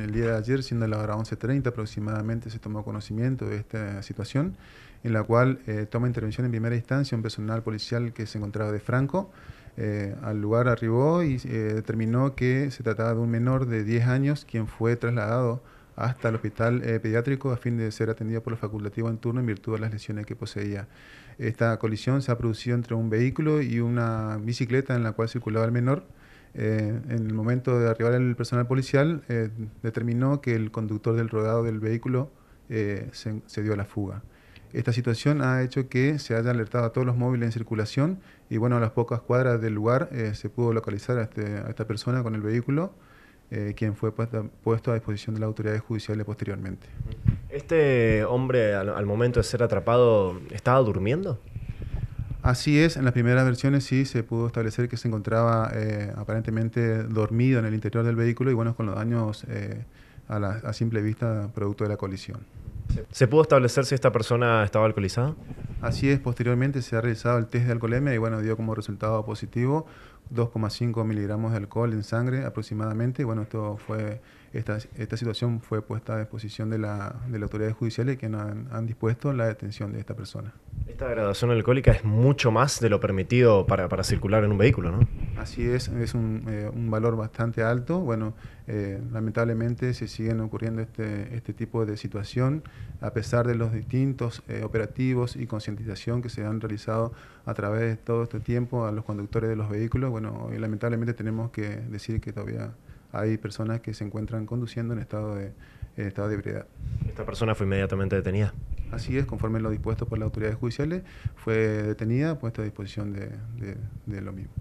el día de ayer, siendo la hora 11.30 aproximadamente, se tomó conocimiento de esta situación, en la cual eh, toma intervención en primera instancia un personal policial que se encontraba de Franco. Eh, al lugar arribó y eh, determinó que se trataba de un menor de 10 años quien fue trasladado hasta el hospital pediátrico a fin de ser atendido por el facultativo en turno en virtud de las lesiones que poseía. Esta colisión se ha producido entre un vehículo y una bicicleta en la cual circulaba el menor. Eh, en el momento de arribar el personal policial, eh, determinó que el conductor del rodado del vehículo eh, se, dio a la fuga. Esta situación ha hecho que se haya alertado a todos los móviles en circulación y bueno, a las pocas cuadras del lugar se pudo localizar este, a, esta persona con el vehículo, quien fue puesto a disposición de las autoridades judiciales posteriormente. ¿Este hombre al momento de ser atrapado estaba durmiendo? Así es, en las primeras versiones sí se pudo establecer que se encontraba eh, aparentemente dormido en el interior del vehículo y bueno, con los daños eh, a, simple vista producto de la colisión. ¿Se pudo establecer si esta persona estaba alcoholizada? Así es, posteriormente se ha realizado el test de alcoholemia y bueno, dio como resultado positivo 2,5 miligramos de alcohol en sangre aproximadamente. Y bueno, esto fue, esta, esta situación fue puesta a disposición de la, de las autoridades judiciales que han, han dispuesto la detención de esta persona. Esta graduación alcohólica es mucho más de lo permitido para, para circular en un vehículo, ¿no? Así es, es un, eh, un valor bastante alto. Bueno, eh, lamentablemente se siguen ocurriendo este, este tipo de situación a pesar de los distintos eh, operativos y concientización que se han realizado a través de todo este tiempo a los conductores de los vehículos. Bueno, lamentablemente tenemos que decir que todavía hay personas que se encuentran conduciendo en estado de, estado de ebriedad. ¿Esta persona fue inmediatamente detenida? Así es, conforme lo dispuesto por las autoridades judiciales, fue detenida, puesta a disposición de, de lo mismo.